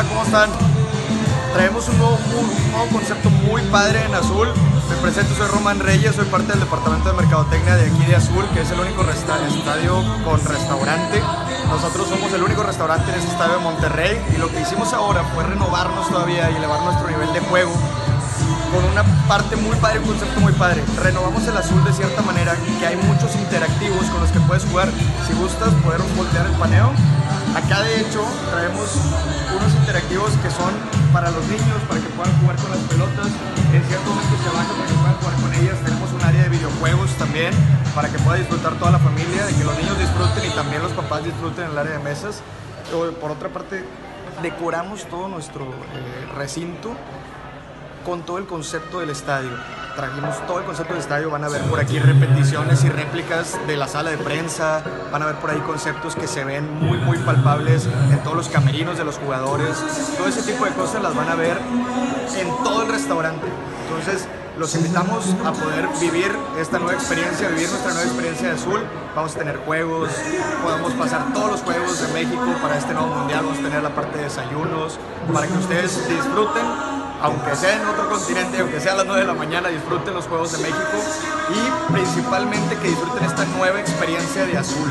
están? Traemos un nuevo, un nuevo concepto muy padre en Azul. Me presento, soy Román Reyes, soy parte del departamento de mercadotecnia de aquí de Azul, que es el único estadio con restaurante. Nosotros somos el único restaurante en ese estadio de Monterrey y lo que hicimos ahora fue renovarnos todavía y elevar nuestro nivel de juego con una parte muy padre, un concepto muy padre. Renovamos el azul de cierta manera, que hay muchos interactivos con los que puedes jugar. Si gustas, poder voltear el paneo. Acá de hecho traemos unos interactivos que son para los niños, para que puedan jugar con las pelotas. En cierto momento se bajan para que puedan jugar con ellas. Tenemos un área de videojuegos también, para que pueda disfrutar toda la familia, de que los niños disfruten y también los papás disfruten en el área de mesas. Por otra parte, decoramos todo nuestro eh, recinto con todo el concepto del estadio. Trajimos todo el concepto del estadio, van a ver por aquí repeticiones y réplicas de la sala de prensa, van a ver por ahí conceptos que se ven muy muy palpables en todos los camerinos de los jugadores, todo ese tipo de cosas las van a ver en todo el restaurante. Entonces, los invitamos a poder vivir esta nueva experiencia, vivir nuestra nueva experiencia de azul. Vamos a tener juegos, podemos pasar todos los juegos de México para este nuevo mundial, vamos a tener la parte de desayunos, para que ustedes disfruten aunque sea en otro continente, aunque sea a las 9 de la mañana, disfruten los Juegos de México y principalmente que disfruten esta nueva experiencia de azul.